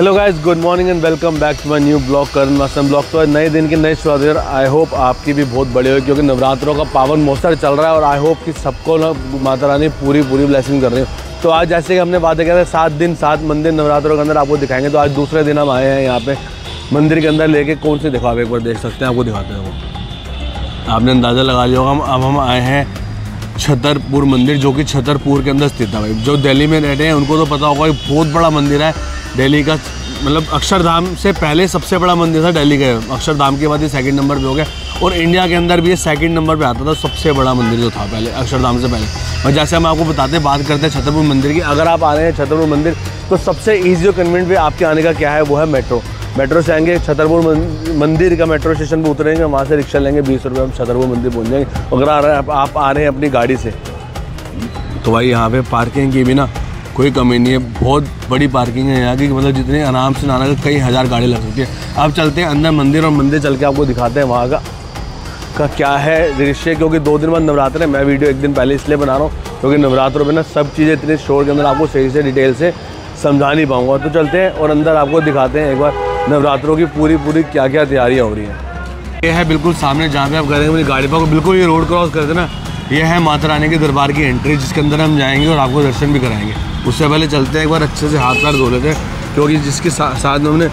Hello guys good morning and welcome back to my new blog Karan मासम blog तो नए दिन की नई शुरुआत आई होप आपकी भी बहुत बड़ी हो क्योंकि नवरात्रों का पावन मौसम चल रहा है और आई होप कि सबको ना माता रानी पूरी पूरी ब्लेसिंग कर रही है। तो आज जैसे कि हमने बातें किया था सात दिन, सात मंदिर नवरात्रों के अंदर आपको दिखाएँगे। तो आज दूसरे दिन हम आए हैं यहाँ पे मंदिर के अंदर लेके। कौन से दिखाओ एक बार देख सकते हैं, आपको दिखाते हैं वो। आपने अंदाज़ा लगा लिया होगा, हम अब हम आए हैं छतरपुर मंदिर, जो कि छतरपुर के अंदर स्थित है भाई। जो दिल्ली में रहते हैं, उनको तो पता होगा बहुत बड़ा मंदिर है। दिल्ली का मतलब अक्षरधाम से पहले सबसे बड़ा मंदिर था दिल्ली का। अक्षरधाम के बाद ये सेकंड नंबर पे हो गया। और इंडिया के अंदर भी ये सेकंड नंबर पे आता था, सबसे बड़ा मंदिर जो था पहले, अक्षरधाम से पहले। और जैसे हम आपको बताते हैं, बात करते हैं छतरपुर मंदिर की। अगर आप आ रहे हैं छतरपुर मंदिर तो सबसे ईजी और कन्वीनियंट वे आपके आने का क्या है, वो है मेट्रो मेट्रो से आएँगे, छतरपुर मंदिर का मेट्रो स्टेशन पर उतरेंगे, वहाँ से रिक्शा लेंगे, बीस रुपये हम छतरपुर मंदिर पहुँच जाएँगे। अगर आ रहे हैं, आप आ रहे हैं अपनी गाड़ी से तो भाई यहाँ पे पार्किंग की भी ना कोई कमी नहीं है। बहुत बड़ी पार्किंग है यहाँ की मतलब जितने आराम से नाना कई हज़ार गाड़ी लग सकती है। अब चलते हैं अंदर मंदिर और मंदिर चल के आपको दिखाते हैं वहाँ का का क्या है दृश्य, क्योंकि दो दिन बाद नवरात्र है। मैं वीडियो एक दिन पहले इसलिए बना रहा हूँ, क्योंकि नवरात्रों में ना सब चीज़ें इतने शोर के अंदर आपको सही से डिटेल से समझा नहीं पाऊँगा। तो चलते हैं और अंदर आपको दिखाते हैं एक बार नवरात्रों की पूरी पूरी क्या क्या तैयारियाँ हो रही हैं। ये है बिल्कुल सामने जहाँ पे आप करेंगे मेरी गाड़ी पर बिल्कुल ये रोड क्रॉस करते ना। ये है माता रानी के दरबार की एंट्री जिसके अंदर हम जाएँगे और आपको दर्शन भी कराएँगे। उससे पहले चलते हैं, एक बार अच्छे से हाथ पैर धो लेते हैं, क्योंकि जिसके साथ में हमने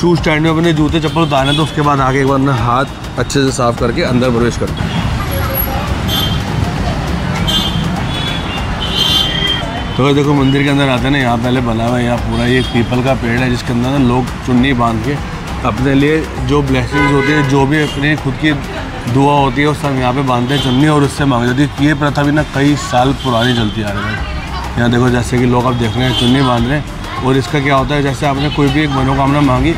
शूज़ स्टैंड में अपने जूते चप्पल उतारे तो उसके बाद आगे एक बार ना हाथ अच्छे से साफ़ करके अंदर प्रवेश करते हैं। तो देखो, मंदिर के अंदर आते हैं ना, यहाँ पहले बना हुआ है, यहाँ पूरा ये पीपल का पेड़ है, जिसके अंदर ना लोग चुन्नी बाँध के अपने लिए जो ब्लेसिंग्स होती है, जो भी अपनी खुद की दुआ होती है वो सब यहाँ पे बांधते हैं चुन्नी, और उससे मांग जाती है ये प्रथा भी ना कई साल पुरानी चलती आ रही है। यहाँ देखो जैसे कि लोग अब देख रहे हैं, चुन्नी बाँध रहे हैं। और इसका क्या होता है, जैसे आपने कोई भी एक मनोकामना मांगी,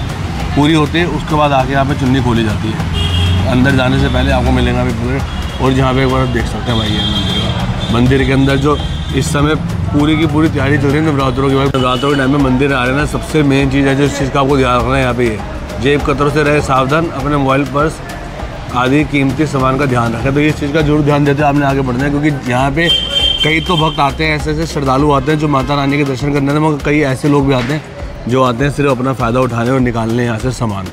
पूरी होती है, उसके बाद आके यहाँ पे चुन्नी खोली जाती है। अंदर जाने से पहले आपको मिलेगा अभी पूरे। और जहाँ पे एक बार आप देख सकते हैं भाई, ये मंदिर मंदिर के अंदर जो इस समय पूरी की पूरी तैयारी चल रही है नवरात्रों के बाद नवरात्रों के टाइम में मंदिर आ रहे हैं ना, सबसे मेन चीज़ है जो इस चीज़ का आपको ध्यान रखना है यहाँ पे ये। जेब कतरों से रहे, सावधान अपने मोबाइल पर्स आदि कीमती सामान का ध्यान रखें। तो इस चीज़ का ज़रूर ध्यान देते हैं आपने आगे बढ़ना है, क्योंकि यहाँ पे कई तो भक्त आते हैं, ऐसे ऐसे श्रद्धालु आते हैं जो माता रानी के दर्शन करने मगर कई ऐसे लोग भी आते हैं जो आते हैं सिर्फ़ अपना फ़ायदा उठाने और निकालने यहाँ से सामान।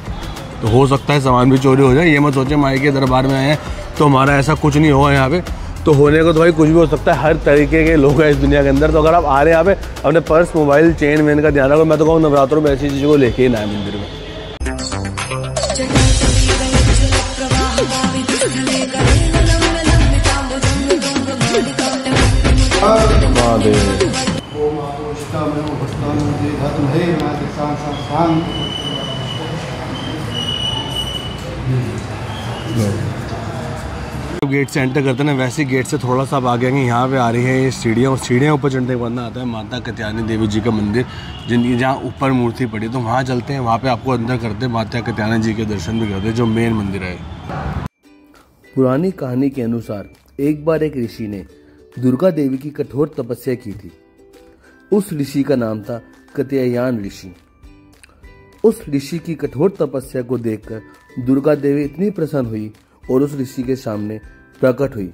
तो हो सकता है सामान भी चोरी हो जाए, ये मत सोचें माई के दरबार में आए हैं तो हमारा ऐसा कुछ नहीं होगा यहाँ पे। तो होने को तो भाई कुछ भी हो सकता है, हर तरीके के लोग हैं इस दुनिया के अंदर। तो अगर आप आ रहे हैं यहाँ पे, अपने पर्स, मोबाइल, चेन, वेन का ध्यान रखो, मैं तो कहूँ नवरात्रों में ऐसी चीज़ों को लेके ही ना है मंदिर में गेट से एंटर करते हैं वैसे गेट से थोड़ा सा आगे आएँगे। यहाँ पे आ रही है ये सीढ़ियाँ सीढ़ियाँ ऊपर चढ़ने के बाद आता है माता कत्यानी देवी जी का मंदिर जिनकी जहाँ ऊपर मूर्ति पड़ी तो वहाँ चलते हैं, वहाँ पे आपको अंदर करते हैं माता कत्यानी जी के दर्शन भी करते हैं, जो मेन मंदिर है। पुरानी कहानी के अनुसार एक बार एक ऋषि ने दुर्गा देवी की कठोर तपस्या की थी। उस ऋषि का नाम था कत्यायान ऋषि। उस ऋषि की कठोर तपस्या को देखकर दुर्गा देवी इतनी प्रसन्न हुई और उस ऋषि के सामने प्रकट हुई।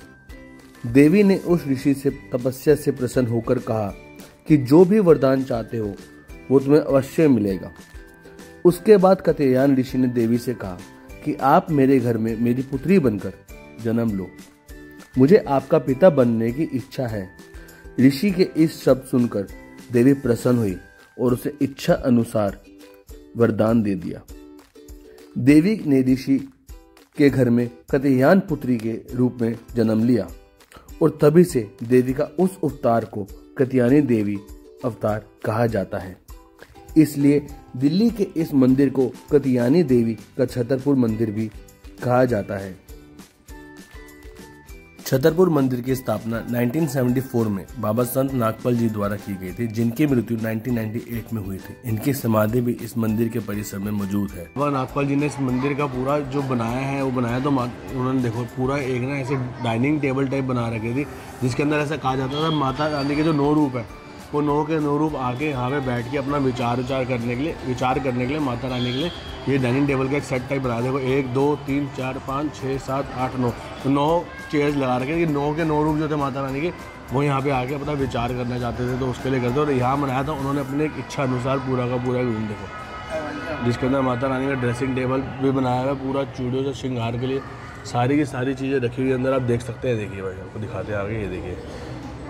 देवी ने उस ऋषि से तपस्या से प्रसन्न होकर कहा कि जो भी वरदान चाहते हो, वो तुम्हें अवश्य मिलेगा। उसके बाद कतयान ऋषि ने देवी से कहा कि आप मेरे घर में मेरी पुत्री बनकर जन्म लो। मुझे आपका पिता बनने की इच्छा है। ऋषि के इस शब्द सुनकर देवी प्रसन्न हुई और उसे इच्छा अनुसार वरदान दे दिया। देवी ने ऋषि के घर में कतयान पुत्री के रूप में जन्म लिया और तभी से देवी का उस अवतार को कतियानी देवी अवतार कहा जाता है। इसलिए दिल्ली के इस मंदिर को कतियानी देवी का छतरपुर मंदिर भी कहा जाता है। छतरपुर मंदिर की स्थापना 1974 में बाबा संत नागपाल जी द्वारा की गई थी, जिनकी मृत्यु 1998 में हुई थी। इनकी समाधि भी इस मंदिर के परिसर में मौजूद है। बाबा नागपाल जी ने इस मंदिर का पूरा जो बनाया है, वो बनाया तो उन्होंने देखो, पूरा एक ना ऐसे डाइनिंग टेबल टाइप बना रखी थी, जिसके अंदर ऐसा कहा जाता था, माता रानी के जो नौ रूप है वो नौ के नौ रूप आके यहाँ पे बैठ के अपना विचार विचार करने के लिए, विचार करने के लिए माता रानी के लिए ये डाइनिंग टेबल का एक सेट टाइप बना देखो। एक, दो, तीन, चार, पाँच छः सात, आठ, नौ। तो नौ चेयर्स लगा रखे नौ के नौ रूप जो थे माता रानी के, वो यहाँ पे आके अपना विचार करना चाहते थे तो उसके लिए करते और यहाँ बनाया था, उन्होंने अपने एक इच्छा अनुसार पूरा का पूरा रूम देखो। जिसके अंदर माता रानी का ड्रेसिंग टेबल भी बनाया हुआ है, पूरा चूड़ियों से श्रृंगार के लिए सारी की सारी चीज़ें रखी हुई अंदर। आप देख सकते हैं, देखिए भाई, आपको दिखाते हैं आगे, ये देखिए।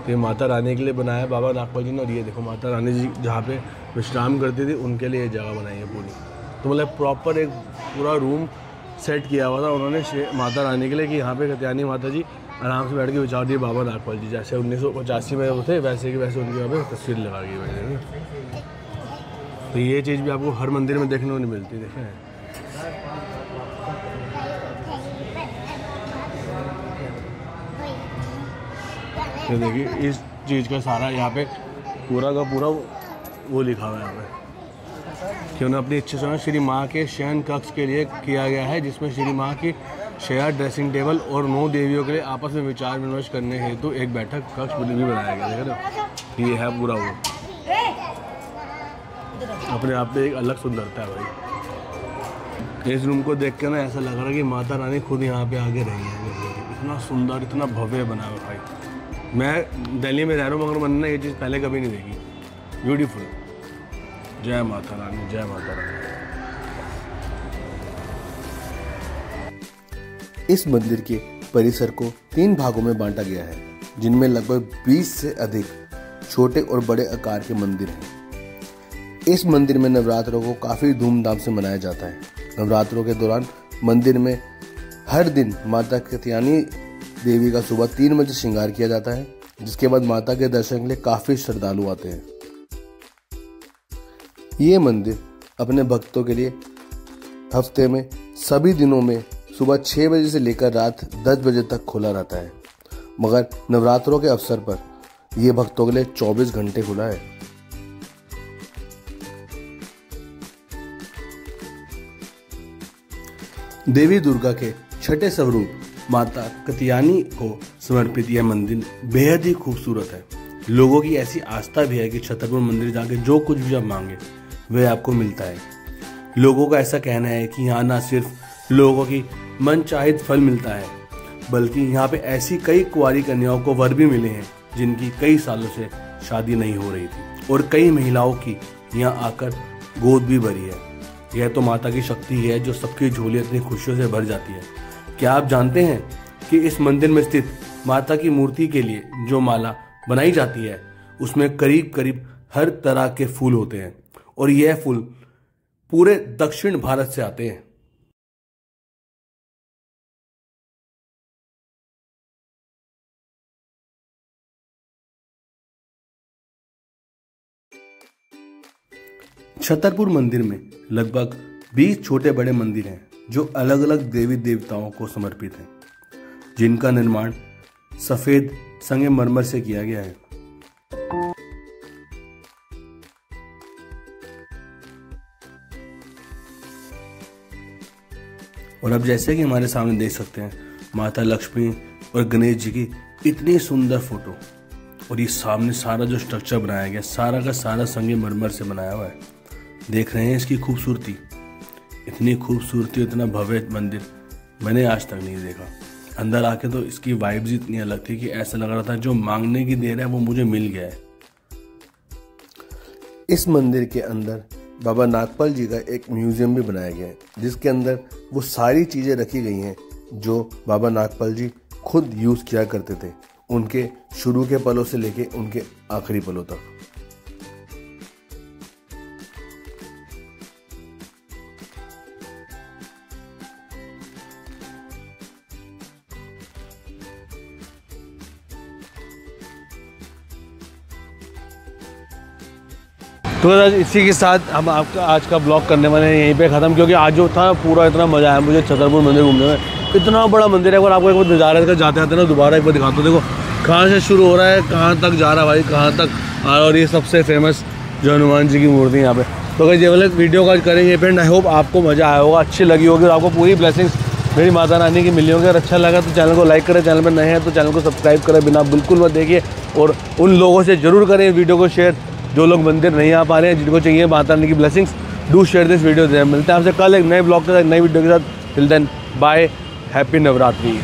ये माता रानी के लिए बनाया है, बाबा नागपाल जी ने, और ये देखो माता रानी जी जहाँ पे विश्राम करती थी, उनके लिए ये जगह बनाई है पूरी। तो मतलब प्रॉपर एक पूरा रूम सेट किया हुआ था उन्होंने माता रानी के लिए कि यहाँ पे कत्यानी माता जी आराम से बैठ के विचार दिए बाबा नागपाल जी। जैसे उन्नीस सौ पचासी में वो थे, वैसे कि वैसे उनकी वहाँ पे तस्वीर लगा गई है। तो ये चीज़ भी आपको हर मंदिर में देखने को नहीं मिलती, देखें। ये देखिए, इस चीज़ का सारा यहाँ पे पूरा का पूरा वो लिखा हुआ है यहाँ पे। कि उन्हें अपनी इच्छा सुना श्री माँ के शयन कक्ष के लिए किया गया है, जिसमें श्री माँ की शेयर ड्रेसिंग टेबल और नौ देवियों के लिए आपस में विचार विमर्श करने हेतु एक बैठक कक्ष भी बनाया गया हो ये है पूरा वो। अपने आप में एक अलग सुंदरता है भाई। इस रूम को देख के ना ऐसा लग रहा है कि माता रानी खुद यहाँ पे आगे रही है इतना सुंदर, इतना भव्य बना हुआ भाई। मैं दिल्ली में रह रहा हूँ मगर मैंने ये चीज़ पहले कभी नहीं देखी। ब्यूटीफुल जय माता रानी, जय माता रानी। इस मंदिर के परिसर को तीन भागों में बांटा गया है, जिनमें लगभग 20 से अधिक छोटे और बड़े आकार के मंदिर हैं। इस मंदिर में नवरात्रों को काफ़ी धूमधाम से मनाया जाता है। नवरात्रों के दौरान मंदिर में हर दिन माता कत्यानी देवी का सुबह तीन बजे श्रृंगार किया जाता है, जिसके बाद माता के दर्शन के लिए काफ़ी श्रद्धालु आते हैं। ये मंदिर अपने भक्तों के लिए हफ़्ते में, सभी दिनों में सुबह छः बजे से लेकर रात दस बजे तक खुला रहता है। मगर नवरात्रों के अवसर पर यह भक्तों के लिए 24 घंटे खुला है। देवी दुर्गा के छठे स्वरूप माता कतियानी को समर्पित यह मंदिर बेहद ही खूबसूरत है। लोगों की ऐसी आस्था भी है कि छतरपुर मंदिर जाके जो कुछ भी आप मांगे, वह आपको मिलता है। लोगों का ऐसा कहना है कि यहाँ ना सिर्फ़ लोगों की मन चाहित फल मिलता है, बल्कि यहाँ पे ऐसी कई कुआरी कन्याओं को वर भी मिले हैं, जिनकी कई सालों से शादी नहीं हो रही थी। और कई महिलाओं की यहाँ आकर गोद भी भरी है। यह तो माता की शक्ति है जो सबकी झोली इतनी खुशियों से भर जाती है। क्या आप जानते हैं कि इस मंदिर में स्थित माता की मूर्ति के लिए जो माला बनाई जाती है, उसमें करीब करीब हर तरह के फूल होते हैं और यह फूल पूरे दक्षिण भारत से आते हैं। छतरपुर मंदिर में लगभग 20 छोटे बड़े मंदिर हैं। जो अलग अलग देवी देवताओं को समर्पित हैं, जिनका निर्माण सफ़ेद संगे मरमर से किया गया है। और अब जैसे कि हमारे सामने देख सकते हैं, माता लक्ष्मी और गणेश जी की इतनी सुंदर फ़ोटो और ये सामने सारा जो स्ट्रक्चर बनाया गया, सारा का सारा संगे मरमर से बनाया हुआ है। देख रहे हैं इसकी खूबसूरती। इतनी खूबसूरती, इतना भव्य मंदिर मैंने आज तक नहीं देखा। अंदर आके तो इसकी वाइब्स इतनी अलग थी कि ऐसा लग रहा था जो मांगने की देर है, वो मुझे मिल गया है। इस मंदिर के अंदर बाबा नागपाल जी का एक म्यूज़ियम भी बनाया गया है, जिसके अंदर वो सारी चीज़ें रखी गई हैं, जो बाबा नागपाल जी खुद यूज़ किया करते थे, उनके शुरू के पलों से लेके उनके आखिरी पलों तक। तो इसी के साथ हम आपका आज का ब्लॉग करने वाले हैं, यहीं पे ख़त्म, क्योंकि आज जो था, पूरा इतना मज़ा आया मुझे छतरपुर मंदिर घूमने में। इतना बड़ा मंदिर है, अगर आपको एक बार नज़ारा का जाते आते ना, दोबारा एक बार दिखाता देखो, कहाँ से शुरू हो रहा है, कहाँ तक जा रहा है भाई, कहाँ तक और ये सबसे फ़ेमस जो हनुमान जी की मूर्ति यहाँ पर तो अगर ये वाले वीडियो का करेंगे फ्रेंड आई होप आपको मज़ा आया होगा, अच्छी लगी होगी, और आपको पूरी ब्लेसिंग्स मेरी माता रानी की मिली होगी। अगर अच्छा लगा तो चैनल को लाइक करें चैनल पर नए हैं तो चैनल को सब्सक्राइब करें बिना बिल्कुल मत देखिए, और उन लोगों से ज़रूर करें वीडियो को शेयर जो लोग मंदिर नहीं आ पा रहे हैं, जिनको चाहिए माता रानी की blessings do share this video मिलते हैं आपसे कल एक नए ब्लॉग के साथ नई वीडियो के साथ. Till then bye happy Navratri